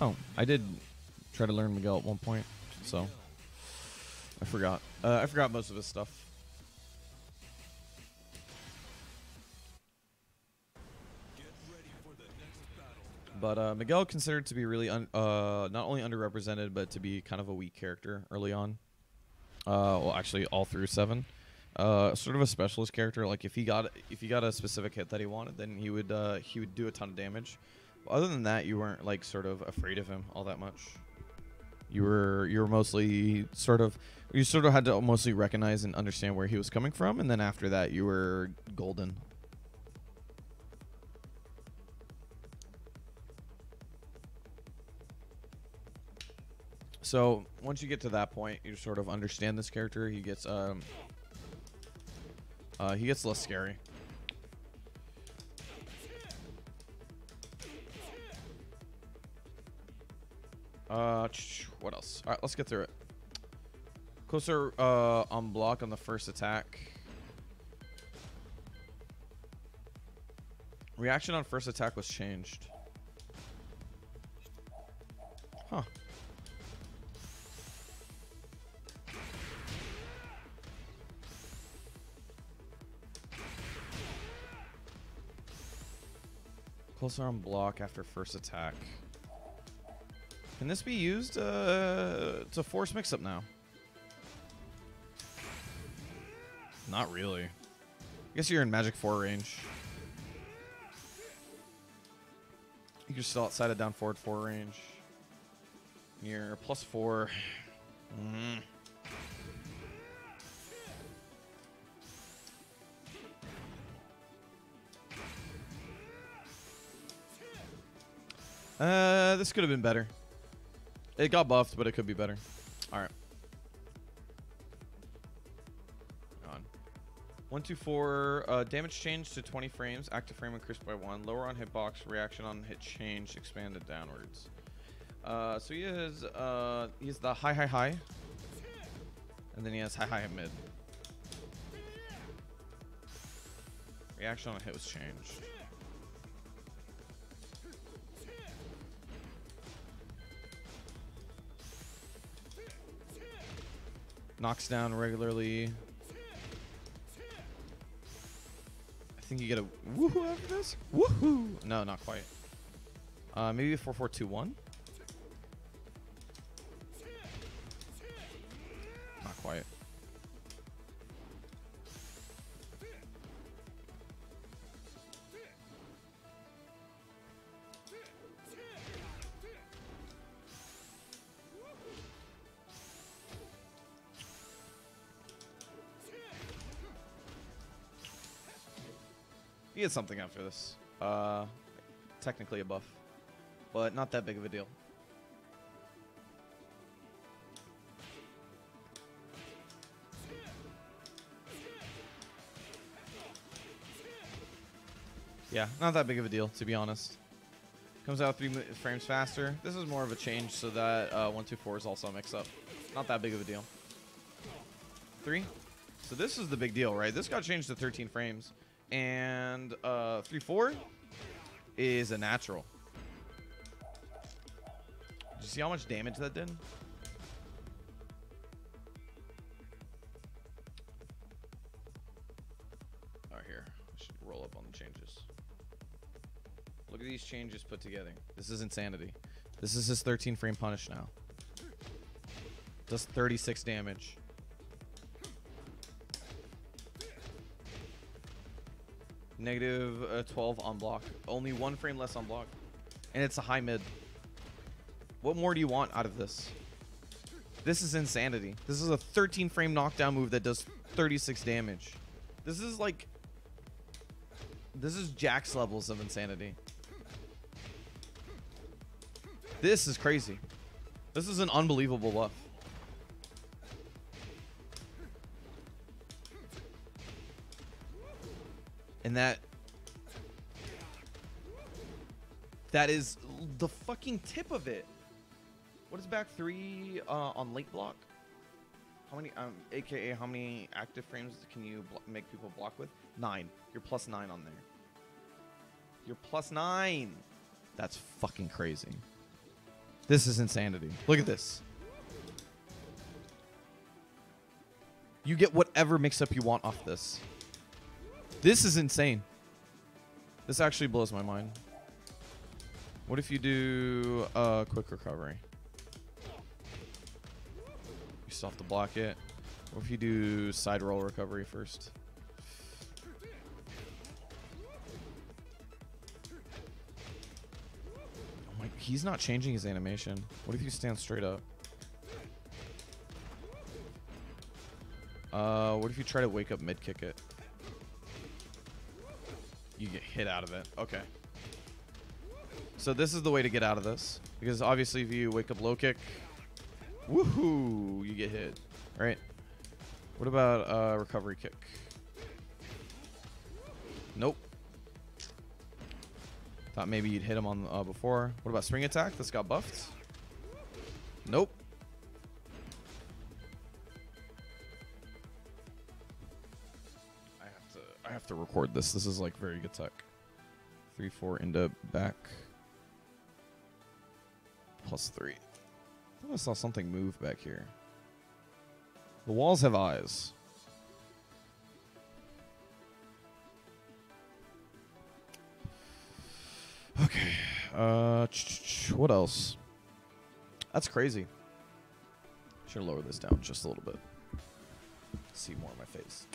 Oh, I did try to learn Miguel at one point, so I forgot. Uh, I forgot most of his stuff. But uh, Miguel considered to be really uh, not only underrepresented, but to be kind of a weak character early on. Uh, well, actually, all through seven. Uh, sort of a specialist character. Like if he got if he got a specific hit that he wanted, then he would uh, he would do a ton of damage. Other than that, you weren't like sort of afraid of him all that much. You were you were mostly sort of you sort of had to mostly recognize and understand where he was coming from, and then after that, you were golden. So once you get to that point, you sort of understand this character. He gets um, uh, he gets less scary. Uh, what else? All right, let's get through it. Closer uh, on block on the first attack. Reaction on first attack was changed. Huh. Closer on block after first attack. Can this be used uh, to force mix-up now? Not really. I guess you're in Magic 4 range. You're still outside of down forward 4 range. You're plus 4. Mm. Uh, this could have been better. It got buffed, but it could be better. All right. On. One, two, four. Uh, damage change to 20 frames. Active frame increased by one. Lower on hitbox. Reaction on hit change expanded downwards. Uh, so he has uh, he has the high, high, high, and then he has high, high, mid. Reaction on hit was changed. Knocks down regularly. I think you get a woohoo after this. Woohoo! No, not quite. Uh, maybe four four two one. Something after this. Uh, technically a buff, but not that big of a deal. Yeah, not that big of a deal, to be honest. Comes out three frames faster. This is more of a change so that uh, 124 is also a mix-up. Not that big of a deal. Three. So this is the big deal, right? This got changed to 13 frames. And uh, 3-4 is a natural. Did you see how much damage that did? Here. Should roll up on the changes. Look at these changes put together. This is insanity. This is his 13 frame punish now. Does 36 damage. Negative uh, 12 on block. Only one frame less on block. And it's a high mid. What more do you want out of this? This is insanity. This is a 13 frame knockdown move that does 36 damage. This is like. This is Jax levels of insanity. This is crazy. This is an unbelievable buff. And that that is the fucking tip of it. What is back three uh, on late block? How many, um, aka how many active frames can you make people block with? Nine. You're plus nine on there. You're plus nine. That's fucking crazy. This is insanity. Look at this. You get whatever mix-up you want off this. This is insane. This actually blows my mind. What if you do a uh, quick recovery? You still have to block it. What if you do side roll recovery first? Oh my, he's not changing his animation. What if you stand straight up? Uh, what if you try to wake up mid kick it? You get hit out of it. Okay. So this is the way to get out of this. Because obviously if you wake up low kick, woohoo, you get hit. Right? What about uh, recovery kick? Nope. Thought maybe you'd hit him on uh, before. What about spring attack? This got buffed. Nope. To. Record this. This is like very good tech. Three, four, into back. Plus three. I thought I saw something move back here. The walls have eyes. Okay. Uh, what else? That's crazy. Should lower this down just a little bit. See more of my face.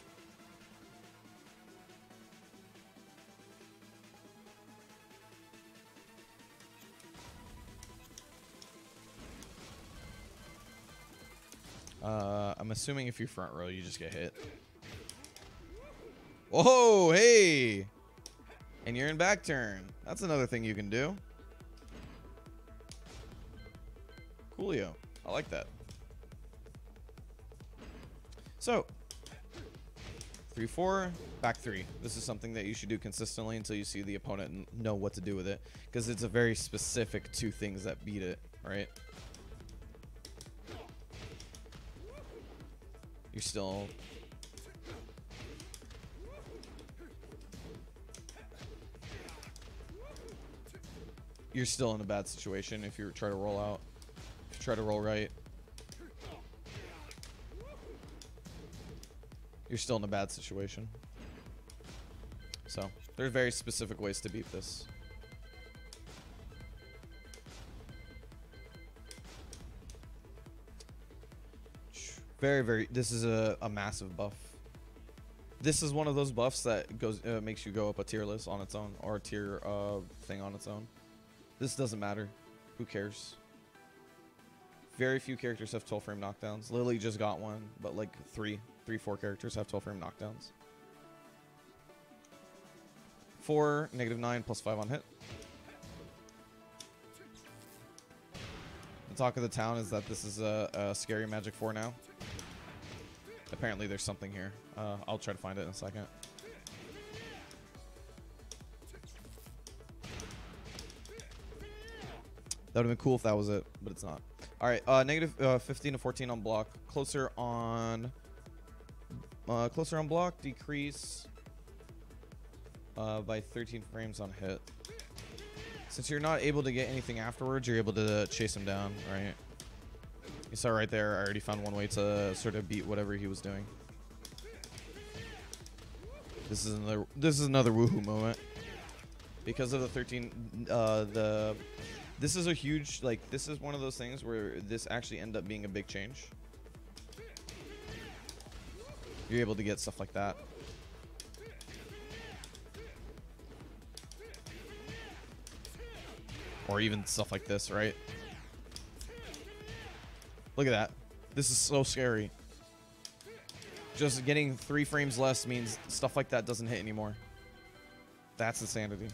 Uh, I'm assuming if you're front row, you just get hit. Whoa, hey! And you're in back turn. That's another thing you can do. Coolio. I like that. So, 3-4, back 3. This is something that you should do consistently until you see the opponent and know what to do with it. Because it's a very specific two things that beat it, right? You're still... You're still in a bad situation if you try to roll out. Try to roll right. You're still in a bad situation. So, there are very specific ways to beat this. Very, very. This is a, a massive buff. This is one of those buffs that goes uh, makes you go up a tier list on its own or a tier uh, thing on its own. This doesn't matter. Who cares? Very few characters have 12 frame knockdowns. Lili just got one, but like three, three, four characters have 12 frame knockdowns. Four, negative nine, plus five on hit. The talk of the town is that this is a, a scary Magic 4 now. Apparently there's something here. Uh, I'll try to find it in a second. That would have been cool if that was it, but it's not. All right, uh, negative, uh, 15 to 14 on block. Closer on, uh, closer on block. Decrease uh, by 13 frames on hit. Since you're not able to get anything afterwards, you're able to chase him down, right? You saw right there, I already found one way to sort of beat whatever he was doing. This is another this is another woohoo moment. Because of the 13 uh the this is a huge like this is one of those things where this actually end up being a big change. You're able to get stuff like that. Or even stuff like this, right? Look at that. This is so scary. Just getting three frames less means stuff like that doesn't hit anymore. That's insanity.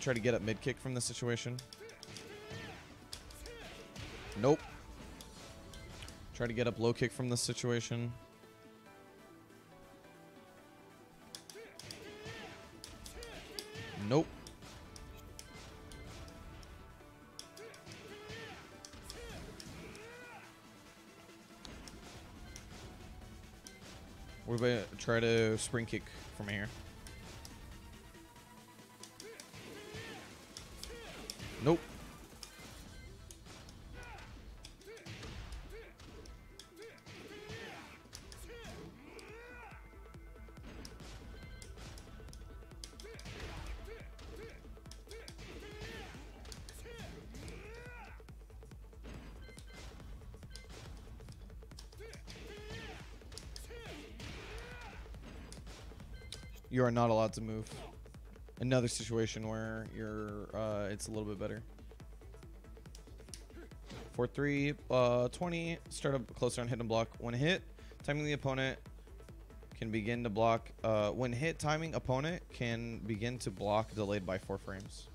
Try to get up mid kick from this situation. Nope. Try to get up low kick from this situation. try to spring kick from here. Nope. Are not allowed to move. Another situation where you're, uh, it's a little bit better. 4 3, uh, 20. Start up closer on hit and block. When hit, timing the opponent can begin to block. Uh, when hit, timing opponent can begin to block delayed by 4 frames.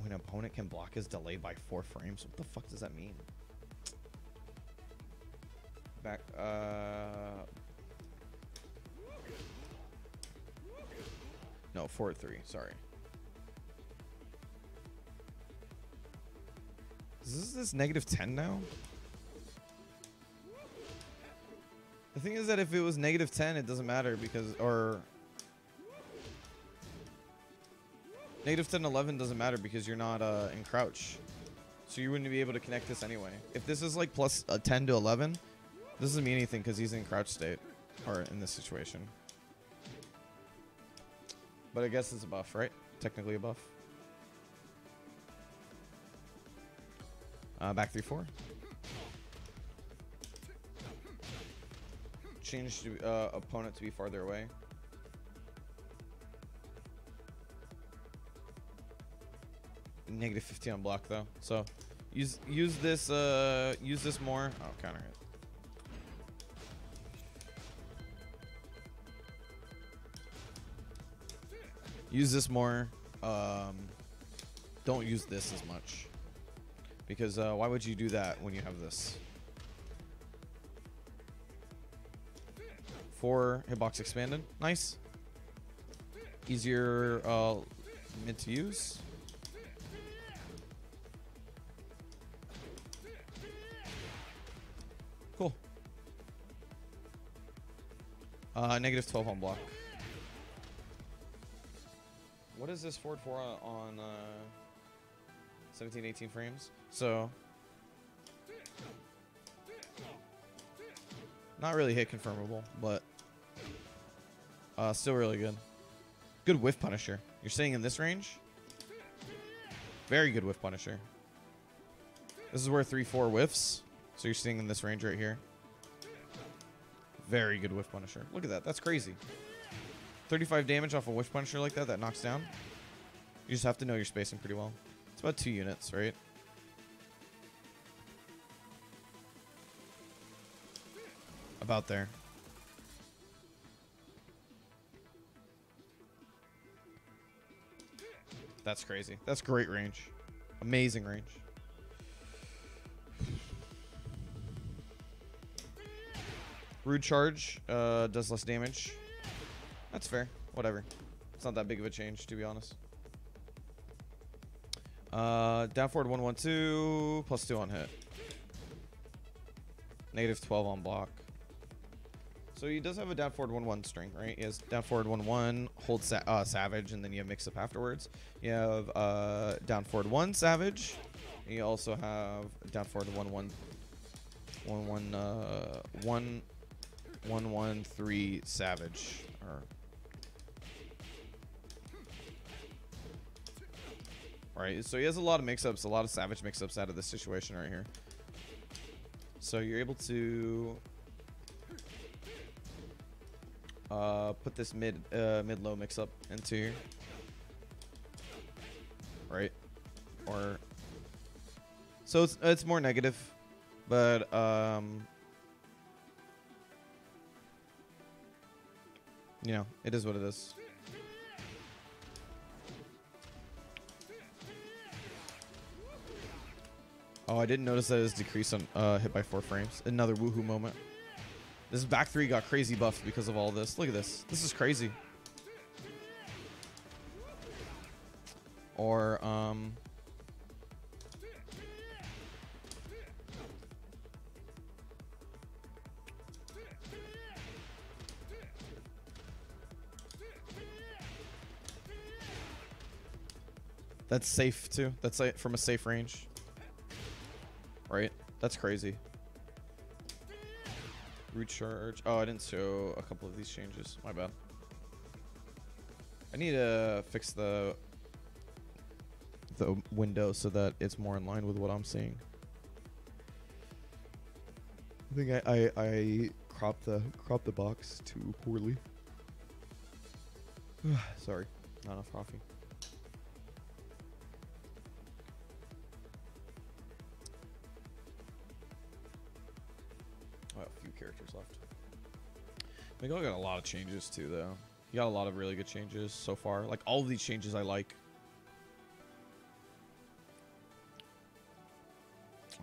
When opponent can block is delayed by 4 frames. What the fuck does that mean? Back, uh. No, 4 3. Sorry. Is this, this negative 10 now? The thing is that if it was negative 10, it doesn't matter because, or. Negative 10, 11 doesn't matter because you're not uh, in crouch. So you wouldn't be able to connect this anyway. If this is like plus a 10 to 11, this doesn't mean anything because he's in crouch state. Or in this situation. But I guess it's a buff, right? Technically a buff. Uh, back 3-4. Change to, uh, opponent to be farther away. Negative 15 on block though. So use use this uh use this more. Oh counter hit. Use this more. Um, don't use this as much. Because uh, why would you do that when you have this? Four hitbox expanded. Nice. Easier uh, to use. Cool. Uh, negative 12 on block. What is this forward for on, on uh, 17, 18 frames? So, not really hit confirmable, but uh, still really good. Good whiff punisher. You're staying in this range? Very good whiff punisher. This is where 3-4 whiffs. So you're staying in this range right here. Very good whiff punisher. Look at that. That's crazy. 35 damage off a whiff punisher like that that knocks down. You just have to know your spacing pretty well. It's about two units, right? About there. That's crazy. That's great range. Amazing range. Rude charge uh, does less damage. That's fair. Whatever. It's not that big of a change, to be honest. Uh, down forward 112, plus 2 on hit. Negative 12 on block. So he does have a down forward 1 1 string, right? He has down forward 1 1, hold sa uh, savage, and then you have mix up afterwards. You have uh, down forward 1 savage. You also have down forward 1 1 1 1 uh, 1 1 1 3 savage. Or Right, so he has a lot of mix-ups, a lot of savage mix-ups out of this situation right here. So you're able to uh, put this mid uh, mid low mix up into here, right? Or so it's it's more negative, but um, you know it is what it is. Oh, I didn't notice that his decrease on uh, hit by four frames. Another woohoo moment. This back three got crazy buffed because of all this. Look at this. This is crazy. Or, um... That's safe, too. That's from a safe range. Right? That's crazy. Recharge. Oh, I didn't show a couple of these changes. My bad. I need to fix the the window so that it's more in line with what I'm seeing. I think I I, I cropped the cropped the box too poorly. Sorry, not enough coffee. Miguel got a lot of changes too, though. He got a lot of really good changes so far. Like all of these changes, I like.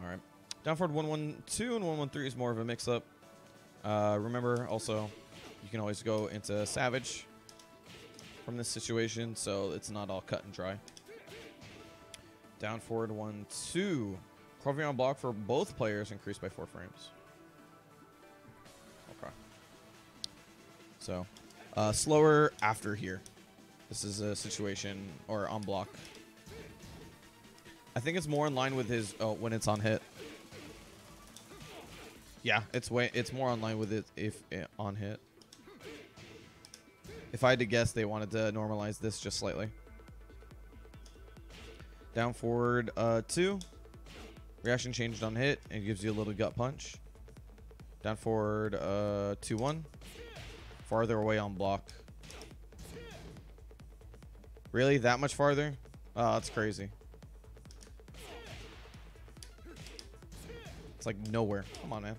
All right, down forward one one two and one one three is more of a mix-up. Uh, remember, also, you can always go into Savage from this situation, so it's not all cut and dry. Down forward one two, recovery on block for both players increased by four frames. So, uh, slower after here. This is a situation or on block. I think it's more in line with his oh, when it's on hit. Yeah, it's way it's more on line with it if it on hit. If I had to guess, they wanted to normalize this just slightly. Down forward uh, two. Reaction changed on hit and gives you a little gut punch. Down forward uh, two one. Farther away on block. Really, that much farther? Oh, that's crazy. It's like nowhere. Come on, man.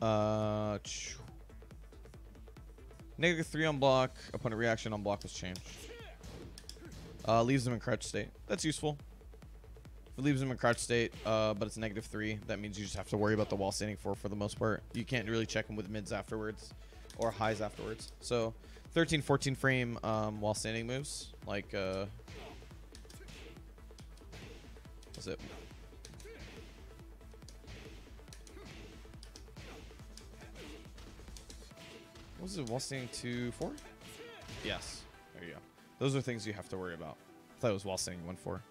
Uh, negative three on block. Opponent reaction on block was changed. Uh, leaves them in crouch state. That's useful. It leaves them in crouch state, uh, but it's negative three, that means you just have to worry about the while standing four for the most part. You can't really check them with mids afterwards or highs afterwards. So 13, 14 frame um, while standing moves, like, uh, was it What was it? While standing two four? Yes. There you go. Those are things you have to worry about. I thought it was while standing one four.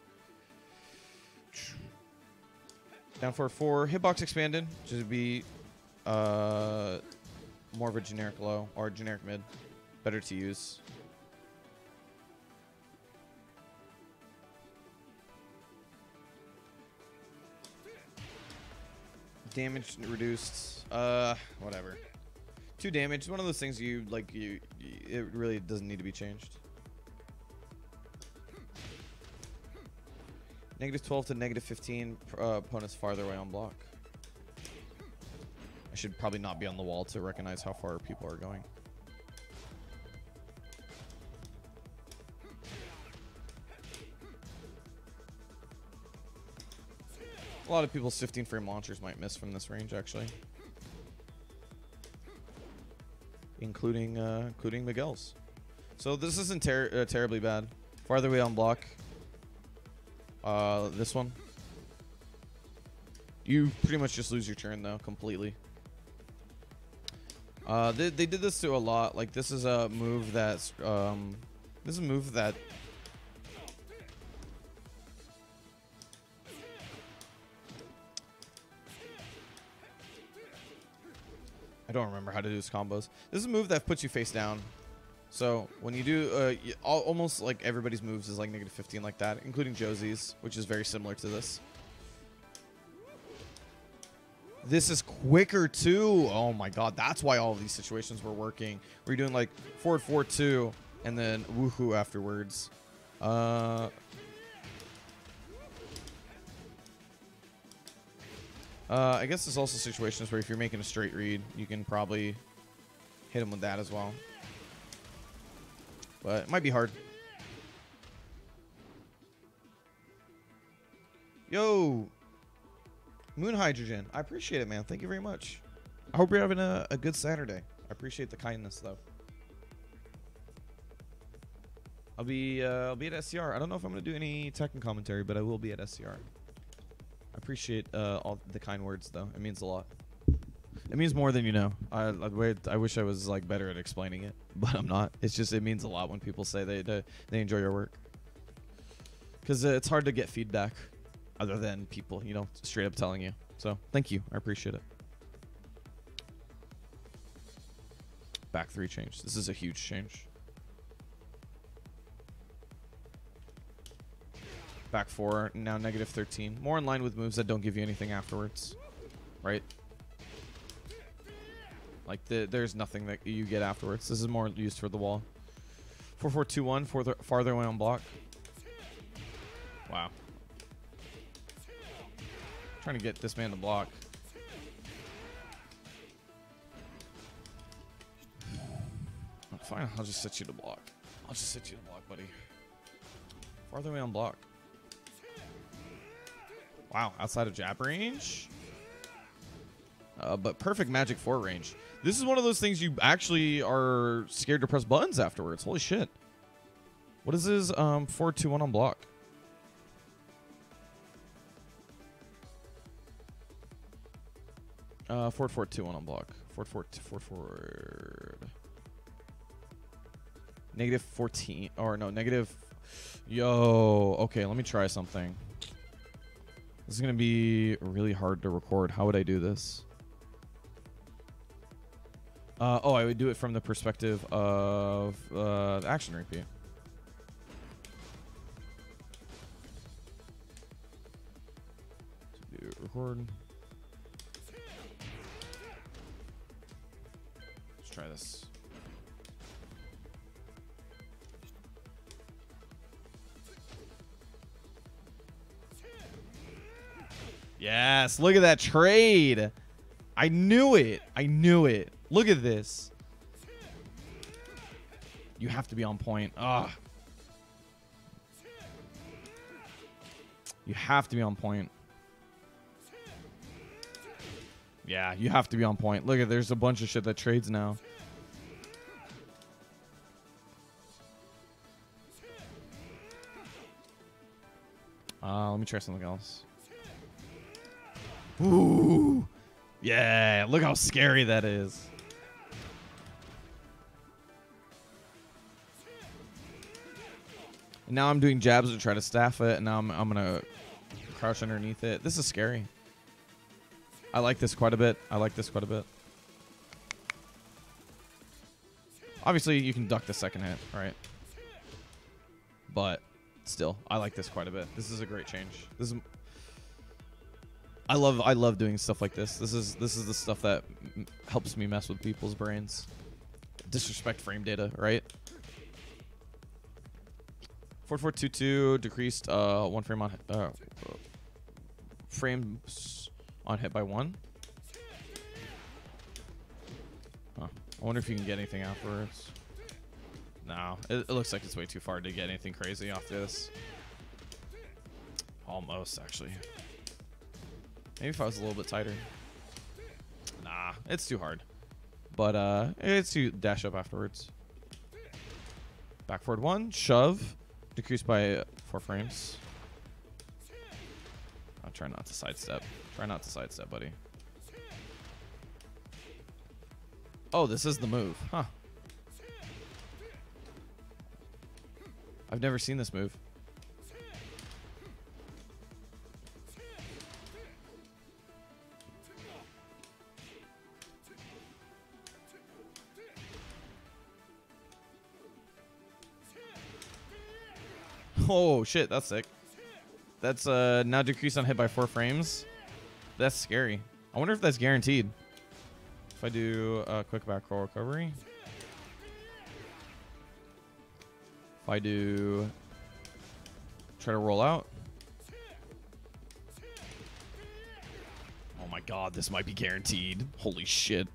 Down for four. Hitbox expanded, which would be uh, more of a generic low or generic mid. Better to use. Damage reduced. Uh, whatever. Two damage. One of those things you like. You, you it really doesn't need to be changed. Negative 12 to negative 15. Uh, opponents farther away on block. I should probably not be on the wall to recognize how far people are going. A lot of people's 15 frame launchers might miss from this range, actually. including uh, including Miguel's. So this isn't ter uh, terribly bad. Farther away on block. Uh, this one. You pretty much just lose your turn though completely. Uh, they, they did this to a lot. Like this is a move that's um, this is a move that I don't remember how to do these combos. This is a move that puts you face down. So when you do, uh, all, almost like everybody's moves is like negative 15 like that, including Josie's, which is very similar to this. This is quicker too. Oh my god, that's why all these situations were working. We're doing like forward 4-2 and then woohoo afterwards. Uh, Uh, I guess there's also situations where if you're making a straight read, you can probably hit him with that as well. But it might be hard. Yo, Moon Hydrogen. I appreciate it, man. Thank you very much. I hope you're having a, a good Saturday. I appreciate the kindness, though. I'll be uh, I'll be at SCR. I don't know if I'm gonna do any Tekken commentary, but I will be at SCR. I appreciate uh, all the kind words, though. It means a lot. It means more than you know. I I, I wish I was like better at explaining it, but I'm not. It's just it means a lot when people say they they, they enjoy your work. Because uh, it's hard to get feedback, other than people you know straight up telling you. So thank you. I appreciate it. Back three change. This is a huge change. Back four, now negative 13. More in line with moves that don't give you anything afterwards. Right? Like, the, there's nothing that you get afterwards. This is more used for the wall. 4 4 2 1, farther, farther away on block. Wow. Trying to get this man to block. Fine, I'll just set you to block. I'll just set you to block, buddy. Farther away on block. Wow, outside of jab range. Uh, but perfect magic four range. This is one of those things you actually are scared to press buttons afterwards. Holy shit. What is this? Um, four two one on block. Uh, forward four two one on block. Forward four two forward forward. Negative fourteen or no negative. Yo, okay. Let me try something. This is gonna be really hard to record. How would I do this? Uh, oh, I would do it from the perspective of uh, the action repeat. Record. Let's try this. Yes, look at that trade. I knew it. I knew it. Look at this. You have to be on point. Ugh. You have to be on point. Yeah, you have to be on point. Look at there's a bunch of shit that trades now. Uh, let me try something else. Ooh. Yeah, look how scary that is. And now I'm doing jabs to try to staff it, and now I'm, I'm gonna crouch underneath it. This is scary. I like this quite a bit. I like this quite a bit. Obviously, you can duck the second hit, right? But still, I like this quite a bit. This is a great change. This is I love I love doing stuff like this. This is this is the stuff that helps me mess with people's brains. Disrespect frame data, right? Four four two two decreased uh one frame on uh frames on hit by one. Huh. I wonder if you can get anything afterwards. No, it, it looks like it's way too far to get anything crazy off this. Almost actually. Maybe if I was a little bit tighter. Nah, it's too hard. But uh, it's to dash up afterwards. Back forward one, shove, decrease by four frames. I'll try not to sidestep. Try not to sidestep, buddy. Oh, this is the move, huh? I've never seen this move. Oh shit, that's sick. That's uh now decreased on hit by four frames. That's scary. I wonder if that's guaranteed. If I do a quick back roll recovery. If I do try to roll out. Oh my god, this might be guaranteed. Holy shit.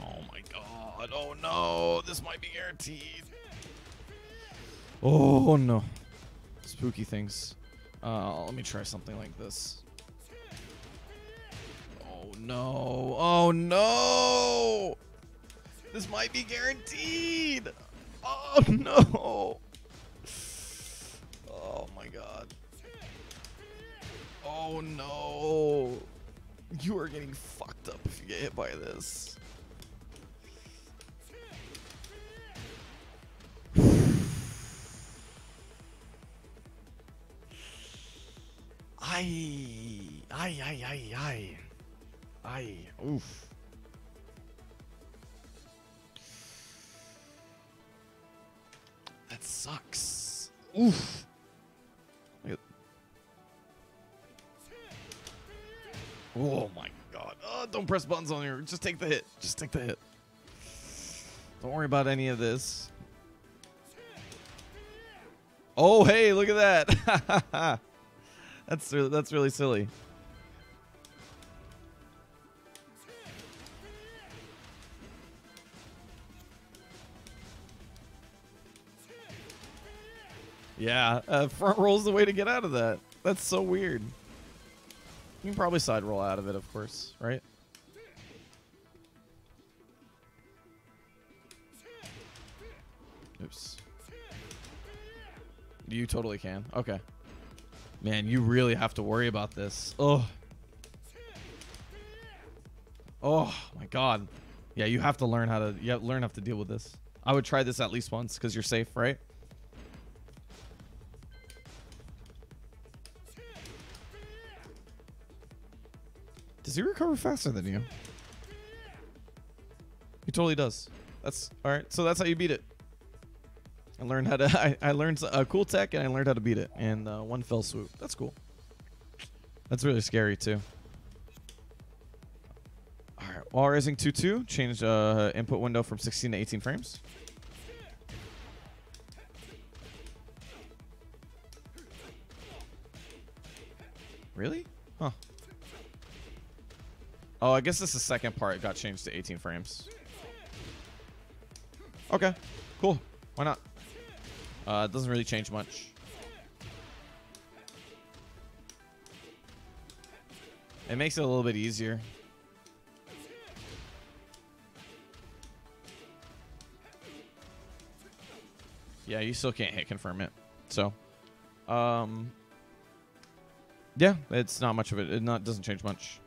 Oh my god. Oh no, this might be guaranteed. Oh no. Spooky things. Uh, let me try something like this. Oh no. Oh no. This might be guaranteed. Oh no. Oh my god. Oh no. You are getting fucked up if you get hit by this. Ay, ay. Ay, oof. That sucks. Oof. Oh my god. Oh, don't press buttons on here. Just take the hit. Just take the hit. Don't worry about any of this. Oh, hey, look at that. that's that's really silly. Yeah, uh, front roll's the way to get out of that. That's so weird. You can probably side roll out of it, of course, right? Oops. You totally can. Okay. Man, you really have to worry about this. Oh. Oh my god. Yeah, you have to learn how to learn how to deal with this. I would try this at least once because you're safe, right? Does he recover faster than you? He totally does. That's all right. So that's how you beat it. I learned how to. I, I learned a cool tech and I learned how to beat it in uh, one fell swoop. That's cool. That's really scary too. All right. While rising two two. Change uh, input window from 16 to 18 frames. Really? Huh. Oh, I guess this is the second part It got changed to 18 frames. Okay, cool. Why not? Uh, it doesn't really change much. It makes it a little bit easier. Yeah, you still can't hit confirm it. So, um, yeah, it's not much of it. It not doesn't change much.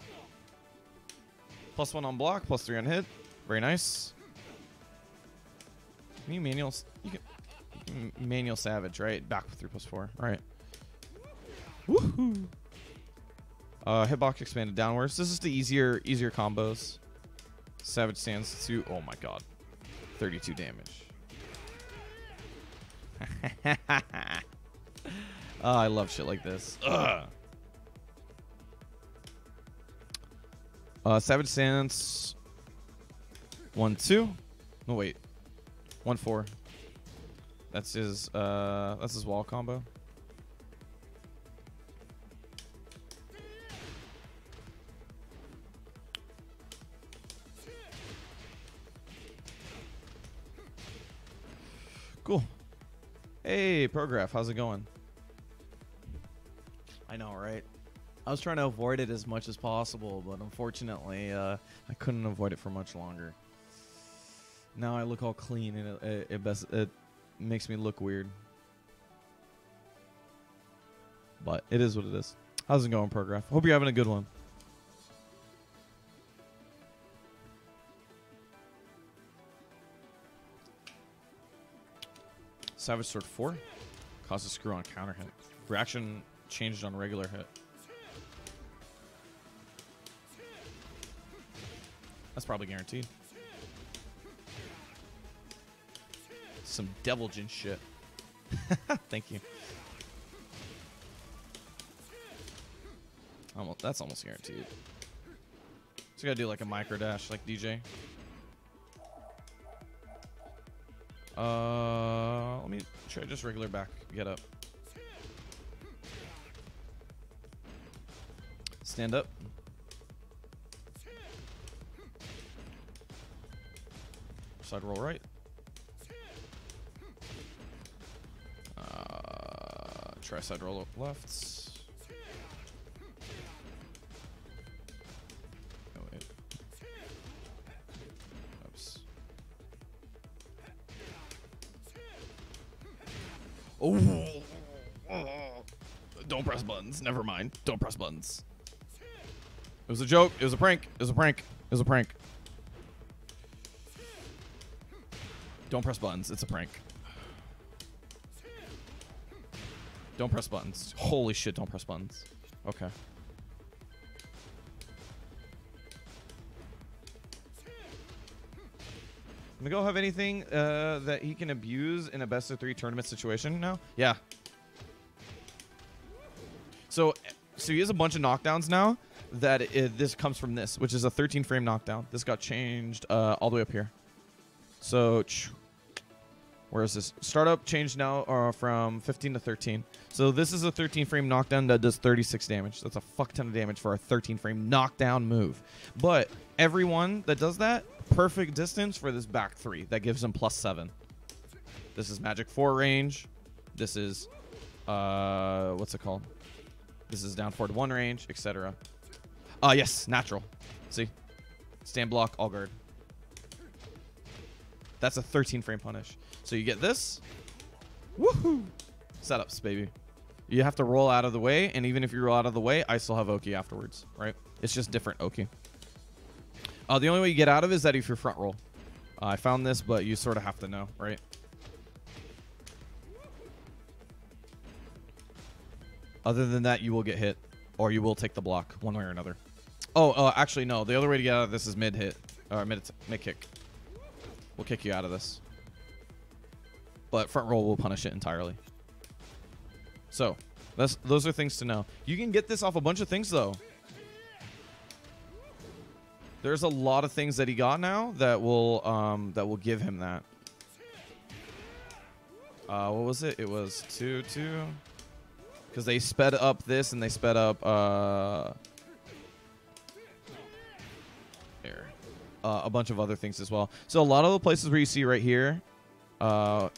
Plus one on block, plus three on hit. Very nice. Can you manual? You can, manual savage, right? Back with three plus four. All right. Woohoo! Uh, hitbox expanded downwards. This is the easier, easier combos. Savage Stance to. Oh my god, 32 damage. oh, I love shit like this. Ugh. Uh, Savage Stance. One, two. No, wait. One, four. That's his, uh, that's his wall combo. Cool. Hey, Prograph, how's it going? I know, right? I was trying to avoid it as much as possible, but unfortunately, uh, I couldn't avoid it for much longer. Now I look all clean, and it it, it, best, it makes me look weird. But it is what it is. How's it going, Prograph? Hope you're having a good one. Savage Sword 4 causes a screw on counter hit. Reaction changed on regular hit. That's probably guaranteed. Some Devil Jin shit. Thank you. Almost, that's almost guaranteed. So gotta do like a micro dash like DJ. Uh, let me try just regular back get up. Stand up. Side roll right. Uh, try side roll up left. Oh. Don't press buttons. Never mind. Don't press buttons. It was a joke. It was a prank. It was a prank. It was a prank. Don't press buttons. It's a prank. Don't press buttons. Holy shit, don't press buttons. Okay. Miguel have anything uh, that he can abuse in a best of three tournament situation now? Yeah. So, so he has a bunch of knockdowns now. That it, this comes from this, which is a 13 frame knockdown. This got changed uh, all the way up here. So, where is this? Startup changed now uh, from 15 to 13. So this is a 13 frame knockdown that does 36 damage. That's a fuck ton of damage for a 13 frame knockdown move. But everyone that does that, perfect distance for this back three. That gives him plus seven. This is magic four range. This is, uh, what's it called? This is down forward one range, etc. Uh, yes, natural. See? Stand block, all guard. That's a 13 frame punish. So you get this. Woohoo! Setups, baby. You have to roll out of the way, and even if you roll out of the way, I still have Oki afterwards, right? It's just different Oki. Uh, the only way you get out of is that if you're front roll. Uh, I found this, but you sort of have to know, right? Other than that, you will get hit, or you will take the block, one way or another. Oh, uh, actually, no. The other way to get out of this is mid hit, or mid mid kick. We'll kick you out of this. But front roll will punish it entirely. So, that's those are things to know. You can get this off a bunch of things though. There's a lot of things that he got now that will um that will give him that. Uh, what was it? It was two two. Because they sped up this and they sped up uh uh, a bunch of other things as well. So a lot of the places where you see right here, uh,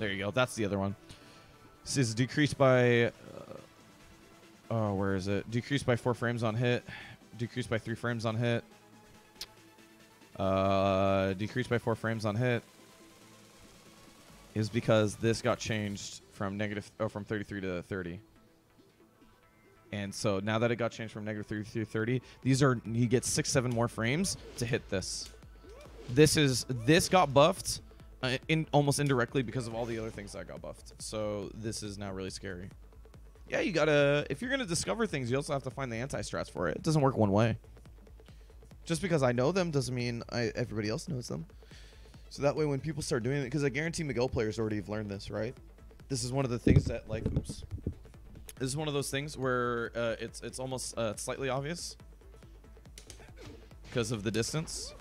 there you go. That's the other one. This is decreased by, uh, oh, where is it? Decreased by four frames on hit. Decreased by three frames on hit. Uh, decreased by four frames on hit. Is because this got changed from negative, oh, from 33 to 30. And so now that it got changed from negative 30 to 30, these are he gets six, seven more frames to hit this. This is this got buffed uh, in almost indirectly because of all the other things that got buffed. So this is now really scary. Yeah, you gotta if you're gonna discover things, you also have to find the anti-strats for it. It doesn't work one way. Just because I know them doesn't mean I, everybody else knows them. So that way, when people start doing it, because I guarantee Miguel players already have learned this, right? This is one of the things that like, oops, this is one of those things where uh, it's it's almost uh, slightly obvious because of the distance.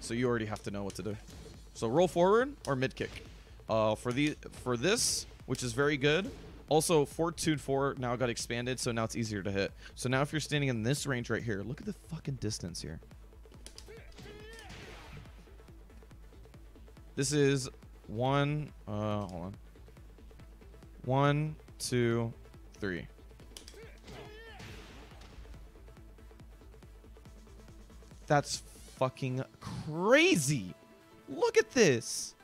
So you already have to know what to do. So roll forward or mid kick. Uh, for the for this, which is very good. Also, Fortitude 4 now got expanded, so now it's easier to hit. So now if you're standing in this range right here, look at the fucking distance here. This is one, uh, hold on. One, two, three. That's fucking crazy. Look at this.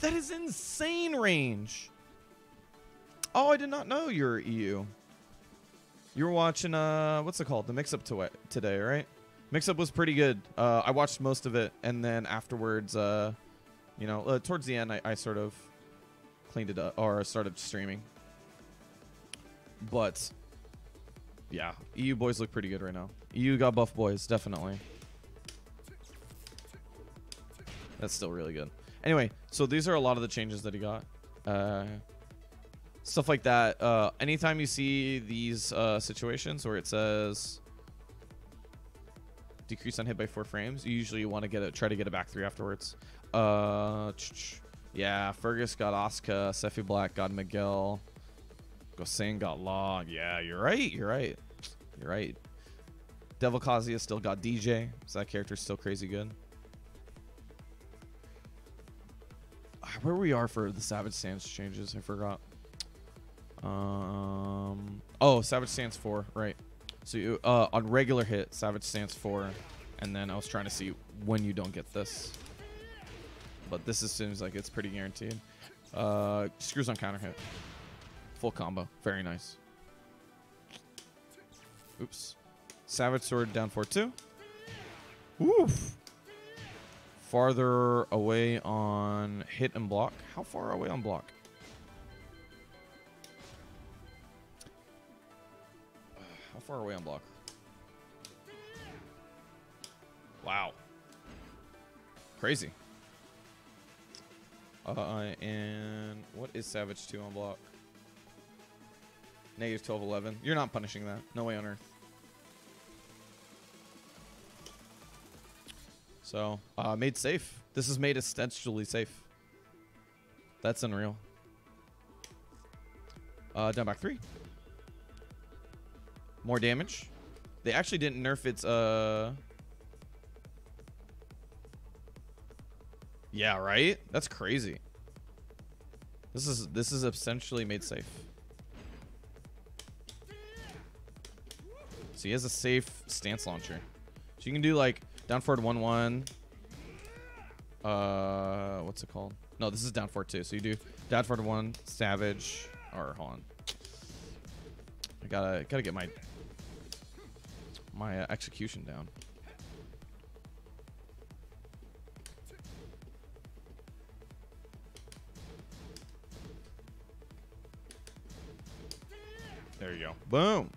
That is insane range. Oh, I did not know you're EU. You were watching, uh, what's it called? The mix-up to today, right? Mix-up was pretty good. Uh, I watched most of it, and then afterwards, uh, you know, uh, towards the end, I, I sort of cleaned it up or started streaming. But yeah, EU boys look pretty good right now. EU got buff boys, definitely. That's still really good. Anyway, so these are a lot of the changes that he got. Uh, stuff like that. Uh, anytime you see these uh, situations where it says decrease on hit by four frames, you usually want to get it, try to get it back three afterwards. Uh. Yeah, Fergus got Asuka, Sephi Black got Miguel, Gosen got Law. Yeah, you're right. You're right. You're right. Devil Kazuya still got DJ, so that character's still crazy good. Ah, where we are for the Savage Stance changes, I forgot. Um, oh, Savage Stance 4, right. So you, uh, on regular hit, Savage Stance 4, and then I was trying to see when you don't get this but this seems like it's pretty guaranteed. Uh, screws on counter hit. full combo. Very nice. Oops. Savage Sword down 4-2. Oof. Farther away on hit and block. How far away on block? How far away on block? Wow. Crazy. Uh, and what is Savage 2 on block? Negative 12, 11. You're not punishing that. No way on earth. So, uh, made safe. This is made essentially safe. That's unreal. Uh, down back three. More damage. They actually didn't nerf its, uh... Yeah, right? That's crazy. This is this is essentially made safe. So he has a safe stance launcher. So you can do like down forward 1 1. Uh, what's it called? No, this is down forward 2. So you do down forward 1, savage, or hold on. I gotta, gotta get my, my uh, execution down. There you go. Boom.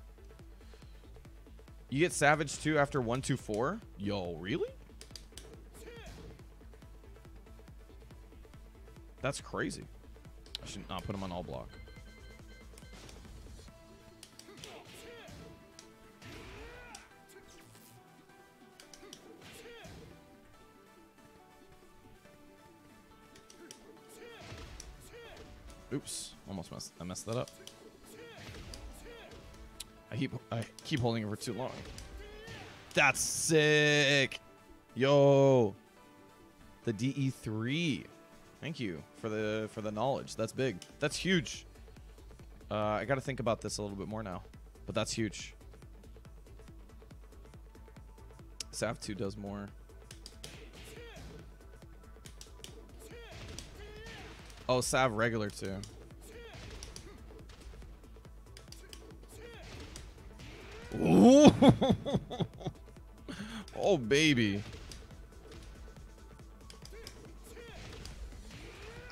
You get Savage 2 after 1, 2, 4? Yo, really? That's crazy. I should not put him on all block. Oops, almost messed I messed that up. I keep I keep holding it for too long. That's sick. Yo. The DE3. Thank you for the for the knowledge. That's big. That's huge. Uh, I got to think about this a little bit more now. But that's huge. Sav 2 does more. Oh, Sav regular too. oh, baby.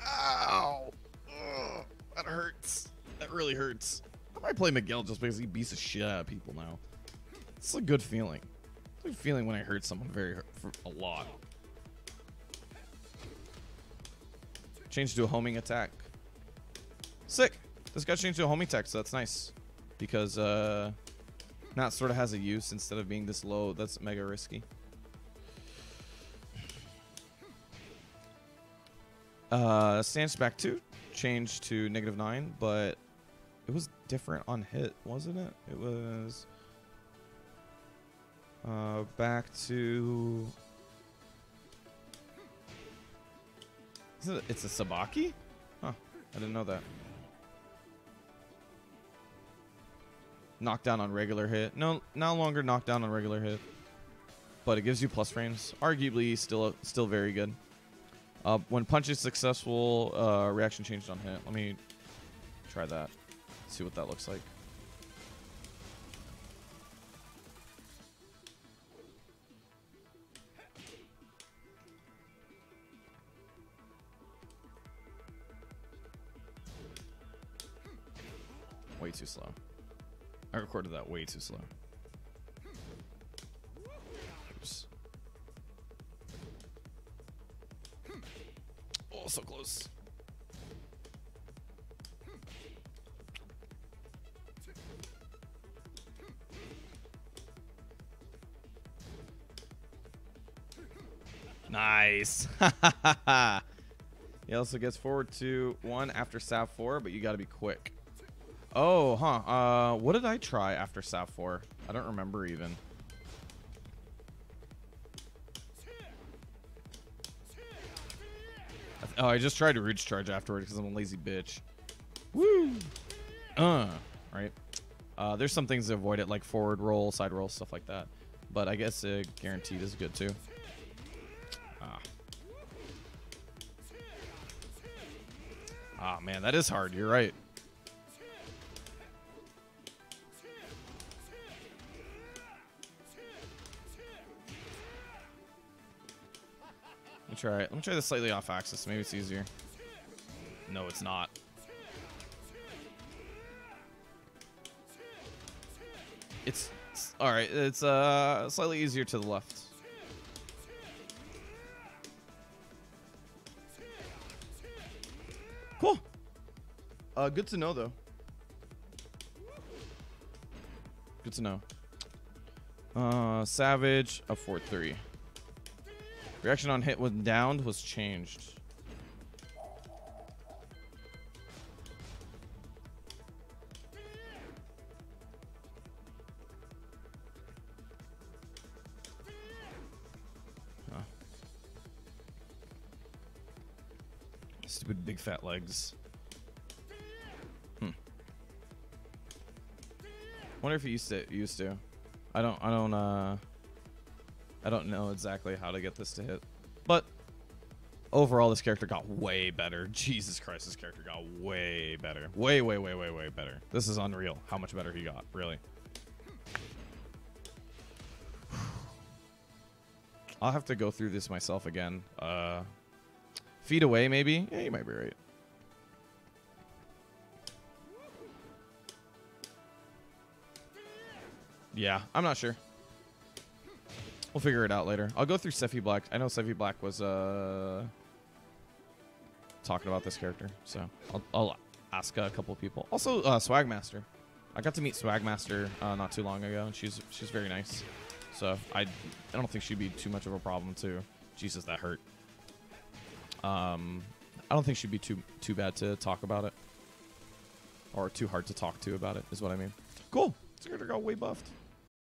Ow. Ugh, that hurts. That really hurts. I might play Miguel just because he beats the shit out of people now. It's a good feeling. It's a good feeling when I hurt someone very a lot. Change to a homing attack. Sick. This got changed to a homing attack, so that's nice. Because, uh... Not sort of has a use instead of being this low. That's mega risky. Uh, stance back two changed to negative nine, but it was different on hit, wasn't it? It was uh, back to. It, it's a Sabaki? Huh. I didn't know that. Knockdown on regular hit. No, no longer knockdown on regular hit, but it gives you plus frames. Arguably, still still very good. Uh, when punch is successful, uh, reaction changed on hit. Let me try that. See what that looks like. Recorded that way too slow. Oops. Oh, so close. Nice. he also gets forward to one after Sav 4, but you got to be quick. Oh, huh. Uh, what did I try after Sav 4? I don't remember even. oh, I just tried to reach charge afterward because I'm a lazy bitch. Woo! Uh, right. Uh, there's some things to avoid it, like forward roll, side roll, stuff like that. But I guess uh, guaranteed is good too. Ah. Ah, man, that is hard. You're right. Try it. Let me try this slightly off axis. Maybe it's easier. No, it's not. It's, it's all right. It's uh slightly easier to the left. Cool. Uh, good to know though. Good to know. Uh, Savage, a 4-3. Reaction on hit when downed was changed. Huh. Stupid big fat legs. Hmm. Wonder if he used to used to. I don't I don't uh I don't know exactly how to get this to hit. But overall this character got way better. Jesus Christ, this character got way better. Way, way, way, way, way better. This is unreal how much better he got, really. I'll have to go through this myself again. Uh feet away maybe? Yeah, you might be right. Yeah, I'm not sure. We'll figure it out later. I'll go through Sephi Black. I know Sephi Black was uh talking about this character, so I'll, I'll ask a couple of people. Also, uh, Swagmaster. I got to meet Swagmaster uh, not too long ago, and she's she's very nice. So I I don't think she'd be too much of a problem too. Jesus, that hurt. Um, I don't think she'd be too too bad to talk about it, or too hard to talk to about it. Is what I mean. Cool. It's gonna go way buffed.